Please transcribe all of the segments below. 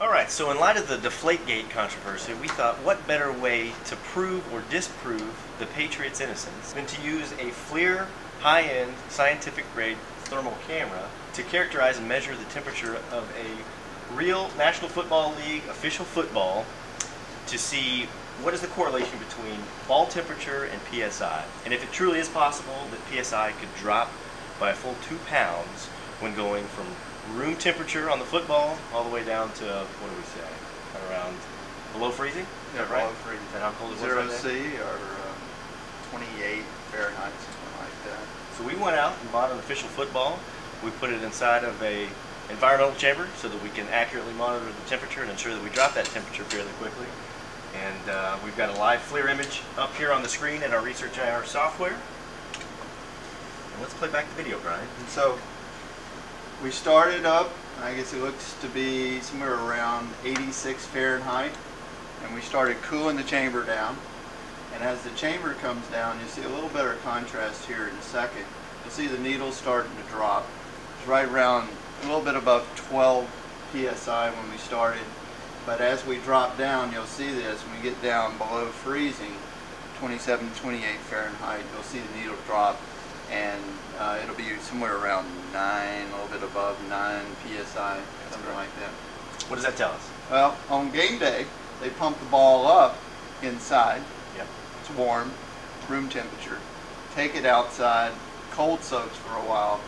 All right, so in light of the Deflategate controversy, we thought what better way to prove or disprove the Patriots' innocence than to use a FLIR high-end scientific grade thermal camera to characterize and measure the temperature of a real National Football League official football to see what is the correlation between ball temperature and PSI. And if it truly is possible that PSI could drop by a full two pounds when going from room temperature on the football all the way down to, what do we say, around below freezing? Is Yeah, right? below freezing. Is how cold was Zero there? C or uh, 28 Fahrenheit, something like that. So we went out and bought an official football. We put it inside of a environmental chamber so that we can accurately monitor the temperature and ensure that we drop that temperature fairly quickly. And uh, we've got a live FLIR image up here on the screen in our Research IR software. And let's play back the video, Brian. And so we started up, I guess it looks to be somewhere around 86 Fahrenheit, and we started cooling the chamber down. And as the chamber comes down, you see a little better contrast here in a second. You'll see the needles starting to drop. It's right around a little bit above 12 psi when we started. But as we drop down, you'll see this, when we get down below freezing, 27, 28 Fahrenheit, you'll see the needle drop and uh, it'll be somewhere around 9, a little bit above 9 psi, something like that. What does that tell us? Well, on game day, they pump the ball up inside. Yep. It's warm, room temperature. Take it outside, cold soaks for a while,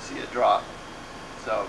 see it drop. So